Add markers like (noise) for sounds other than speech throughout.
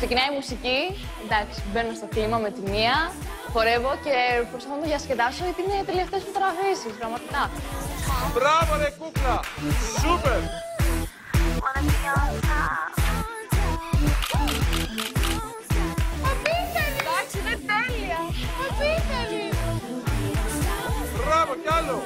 Ξεκινάει η μουσική, εντάξει, μπαίνω στο κλίμα με τη μία, χορεύω και προσπαθώ να το διασκεδάσω γιατί είναι τελευταίες φωτογραφίσεις, πραγματικά. Μπράβο ρε κούκλα! Σούπερ! Απίθανη! Εντάξει, είναι τέλεια! Απίθανη! Μπράβο κι άλλο!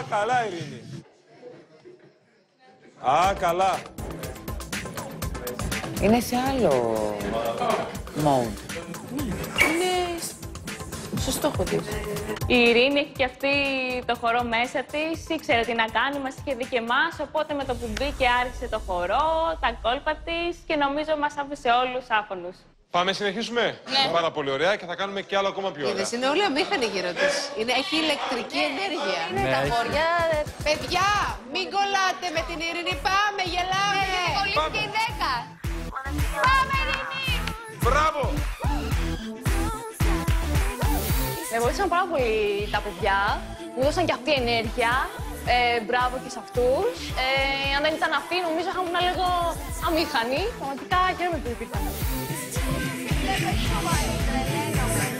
Α, καλά Ειρήνη. Α, καλά. Είναι σε άλλο mode. Είναι στο στόχο της. Η Ειρήνη έχει και αυτή το χορό μέσα της, ήξερε τι να κάνει, μας είχε δει και εμάς. Οπότε με το που μπήκε άρχισε το χορό, τα κόλπα της και νομίζω μας άφησε όλους άφωνους. Πάμε, συνεχίσουμε; Ναι. Πάρα πολύ ωραία και θα κάνουμε και άλλο ακόμα πιο ωραία. Είδες, είναι όλη αμήχανη γύρω της. Είναι, έχει ηλεκτρική ενέργεια. Είναι τα χωριά. Παιδιά, μην κολλάτε με την Ειρήνη. Πάμε, γελάμε. Κολλήθηκε η 10. Πάμε, Ειρήνη! Μπράβο! Με βοήθησαν πάρα πολύ τα παιδιά. Μου δώσαν και αυτή ενέργεια. Ε, μπράβο και σε αυτούς. Ε, αν δεν ήταν αυτοί, νομίζω θα ήμουν λίγο αμήχανη. Πραγματικά χαίρομαι που υπήρχαν.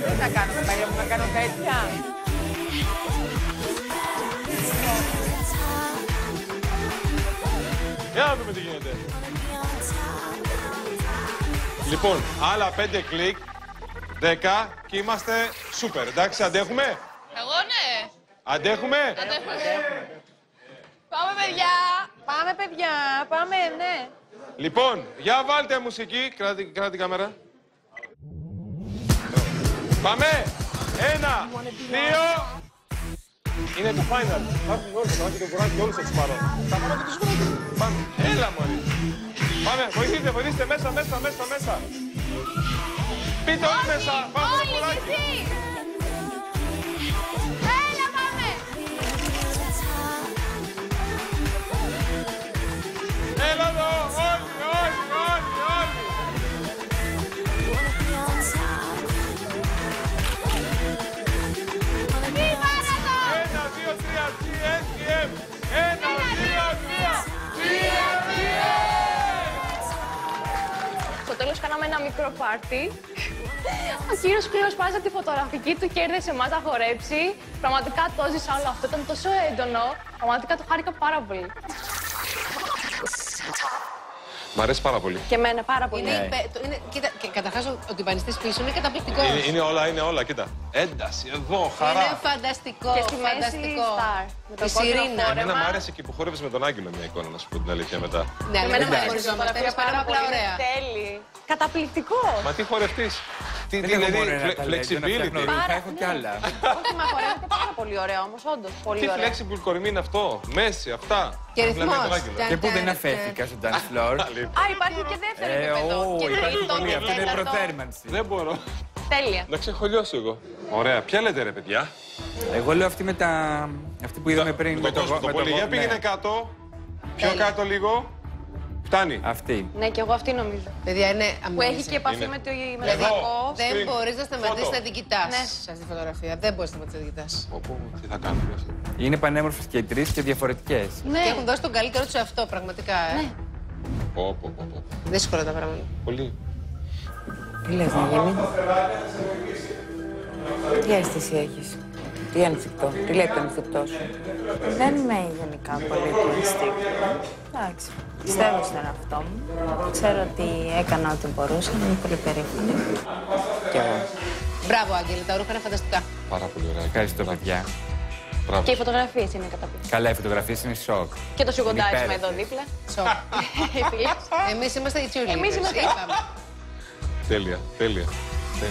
Δεν θα κάνω παλιά μου να κάνω τέτοια; Για να δούμε τι γίνεται. Λοιπόν, άλλα πέντε κλικ, δέκα και είμαστε σούπερ. Εντάξει, αντέχουμε; Εγώ ναι. Αντέχουμε; Πάμε, παιδιά. Πάμε, παιδιά, πάμε, ναι. Λοιπόν, για βάλτε μουσική. Κράτη, κράτη την κάμερα. Πάμε. Ένα, δύο. Είναι το final. Θα έρθουν όλοι, θα έχετε κουράκι και όλους θα τους πάρω. Θα πάμε και τους βρω. Πάμε. Έλα, μωρή. Πάμε, βοηθήστε, βοηθήστε. Μέσα, μέσα, μέσα, μέσα. Πείτε όλοι μέσα. Πάμε το Όλοι κουράκι. Κάναμε ένα μικρό πάρτι. Ο κύριος Κλήρος πάζει τη φωτογραφική του και ήρθε σε εμάς να χορέψει. Πραγματικά το έζησα όλο αυτό, ήταν τόσο έντονο. Πραγματικά το χάρηκα πάρα πολύ. Μ' αρέσει πάρα πολύ. Και εμένα πάρα πολύ. Είναι, υπε... το- είναι... Κοίτα, και καταρχάς ο, ο τυμπανιστής πίσω είναι καταπληκτικός. Είναι, είναι όλα, είναι όλα, κοίτα. Ένταση, εδώ, Είναι χαρά. φανταστικό, Και στη μέση φανταστικό. Star, με το Η κόκκινο Σιρήνα. φόρεμα. Εμένα μου άρεσε και που χόρευες με τον Άγγελο μια εικόνα, να σου πω την αλήθεια μετά. Ναι, αλλά Εμένα δεν μου αρέσει χωριζόμαστε, φωτογραφίες είναι πάρα απλά ωραία. Τέλει. Καταπληκτικό. Μα τι χορευτής. Τι, Δεν τι έχω δηλαδή, μόνο ένα φλε- ταλέντο, να φτιάχνω flexibility. ρούχα, έχω κι άλλα. Όχι, μα χορεύεται πάρα πολύ ωραία όμως, όντως. Πολύ Τι ωραία. flexible κορμί είναι αυτό; Μέση, αυτά. Και Να βλέπουμε ρυθμός. τον Άγγελο. Ταν, Και πού δεν ταν, αφέθηκα στο dance floor; Αλήθεια. Α, υπάρχει και δεύτερο Ε, επίπεδο. ω, Και υπάρχει τρίτο πολύ. και Αυτό είναι τέταρτο. προθέρμανση. Δεν μπορώ. Τέλεια. Να ξεχωλιώσω εγώ. Ωραία. Ποια λέτε ρε παιδιά; Εγώ λέω αυτή με τα... Αυτή που είδαμε πριν. Με τον κόσμο το με πολύ. γο- Για ναι. πήγαινε κάτω. Πιο κάτω λίγο. Φτάνει. Αυτή. Ναι, και εγώ αυτή νομίζω. Παιδιά, είναι Που έχει amazing. και επαφή Είναι. με το με Εδώ. το δικό. Δεν Screen. μπορείς να σταματήσεις Φώτο. να την κοιτάς Ναι. σε αυτή τη φωτογραφία. Δεν μπορείς να σταματήσεις να την κοιτάς. Πω, πω, Τι θα κάνουμε. Είναι πανέμορφες και οι τρεις και διαφορετικές. Ναι. Και έχουν δώσει τον καλύτερο τους σε αυτό, πραγματικά. Ε. Πω, πω, πω, πω. Δύσκολα τα πράγματα. Πολύ. Τι λες να γίνει. Τι αίσθηση έχεις; Τι ανοιχτό. Τι λέει το ανοιχτό σου; Δεν είμαι γενικά πολύ εγωιστή. Εντάξει. Πιστεύω στον εαυτό μου. Ξέρω ότι έκανα ό,τι μπορούσα. Είμαι πολύ περήφανη. Κι εγώ. Μπράβο, Άγγελε, τα ρούχα είναι φανταστικά. Πάρα πολύ ωραία. Ευχαριστώ, παιδιά. Μπράβο. Και οι φωτογραφίες είναι καταπληκτικές. Καλά, οι φωτογραφίες είναι σοκ. Και το σιγοντάρισμα Είναι εδώ δίπλα. Σοκ. (laughs) Εμείς είμαστε οι cheerleaders. Εμείς είμαστε. Είπαμε. Τέλεια, τέλεια.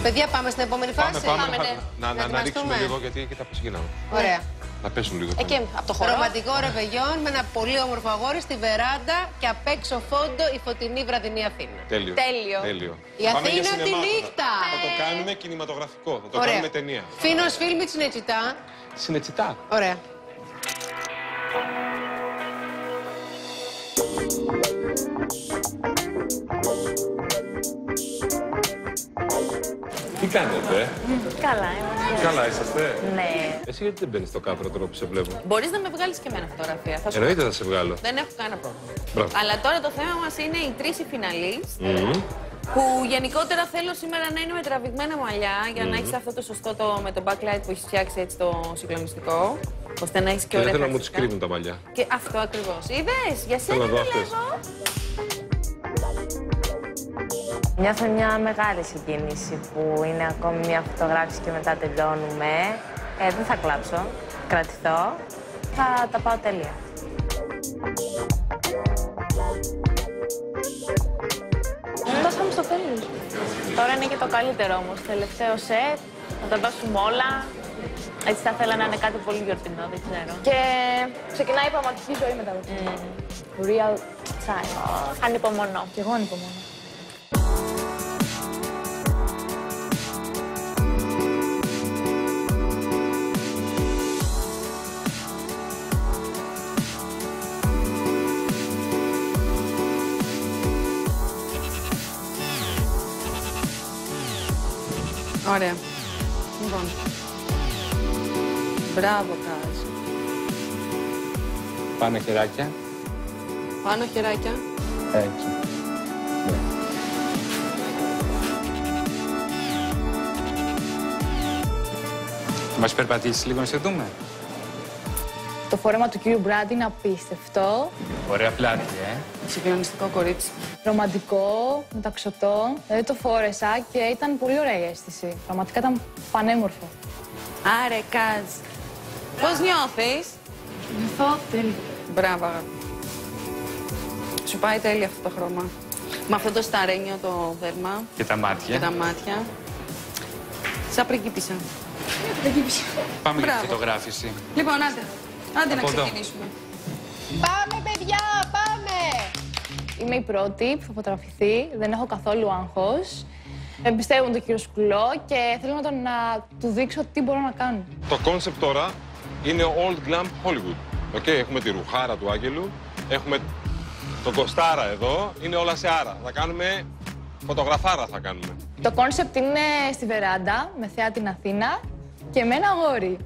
Παιδιά, πάμε στην επόμενη Πάμε, φάση. πάμε. Πάμε, να- ναι. Να, να, να, ετοιμαστούμε. ρίξουμε λίγο γιατί κοίτα πώς γίναμε. Ωραία. Να πέσουν λίγο. Ε, και από το χώρο. Ρομαντικό ρεβεγιόν με ένα πολύ όμορφο αγόρι στη βεράντα και απ' έξω φόντο η φωτεινή βραδινή Αθήνα. Τέλειο. Τέλειο. Τέλειο. Η Πάμε Αθήνα για τη σινεμά. νύχτα. Θα το κάνουμε κινηματογραφικό. Θα το Ωραία. κάνουμε ταινία. Φίνος Φίλμιτς είναι τσιτά. Συνετσιτά. Ωραία. Κάνετε, ε; Καλά, είμαστε. Καλά είσαστε; Ναι. Εσύ γιατί δεν μπαίνεις στο κάδρο τώρα που σε βλέπω; Μπορείς να με βγάλεις και εμένα φωτογραφία. Θα σου Εννοείται θα σε βγάλω. Δεν έχω κανένα πρόβλημα. Μπράβο. Αλλά τώρα το θέμα μας είναι οι τρεις φιναλίστ. Που γενικότερα θέλω σήμερα να είναι με τραβηγμένα μαλλιά για να έχεις αυτό το σωστό το, με το backlight που έχεις φτιάξει έτσι το συγκλονιστικό. ώστε να έχεις και Και ωραία δεν θέλω να μου τις πρακτικά. κρύβουν τα μαλλιά. Και αυτό ακριβώς. Είδε, για Θέλω σένα να δω δεν αυτές. λέγω. Νιώθω μια μεγάλη συγκίνηση που είναι ακόμη μια φωτογράφηση και μετά τελειώνουμε. Ε, δεν θα κλάψω, κρατηθώ. Θα τα πάω τέλεια. Φτάσαμε στο τέλος. Τώρα είναι και το καλύτερο όμως. Τελευταίο σετ, να τα δώσουμε όλα. Έτσι θα ήθελα να είναι κάτι πολύ γιορτινό, δεν ξέρω. Και ξεκινάει η πραγματική ζωή μετά από αυτό. Real time. Ανυπομονώ. Και εγώ ανυπομονώ. Ωραία. Λοιπόν. Μπράβο, Κάζ. Πάνω χεράκια. Πάνω χεράκια. Έτσι. Θα μας περπατήσεις λίγο να σε δούμε; Το φόρεμα του κύριου Μπράντι είναι απίστευτο. Ωραία πλάτη, ε. Συγκλονιστικό κορίτσι. Ρομαντικό, μεταξωτό. Δηλαδή το φόρεσα και ήταν πολύ ωραία η αίσθηση. Πραγματικά ήταν πανέμορφο. Άρε, Κάζ. Πώς νιώθεις; Νιώθω τέλειο. Μπράβο, αγάπη. Σου πάει τέλεια αυτό το χρώμα. Με αυτό το σταρένιο το δέρμα Και τα μάτια. και τα μάτια. Σαν πριγκίπισσα. Πάμε για τη Μπράβο. φωτογράφηση. Λοιπόν, άντε. Άντε να Από εδώ. ξεκινήσουμε. Πάμε, παιδιά, πάμε! Είμαι η πρώτη που θα φωτογραφηθεί. Δεν έχω καθόλου άγχος. Εμπιστεύομαι τον κύριο Σκουλό και θέλω να, τον, να του δείξω τι μπορώ να κάνω. Το concept τώρα είναι Old Glam Hollywood. ΟΚ, έχουμε τη ρουχάρα του Άγγελου, έχουμε τον Κοστάρα εδώ, είναι όλα σε άρα. Θα κάνουμε φωτογραφάρα θα κάνουμε. Το concept είναι στη βεράντα, με θέα την Αθήνα και με ένα αγόρι.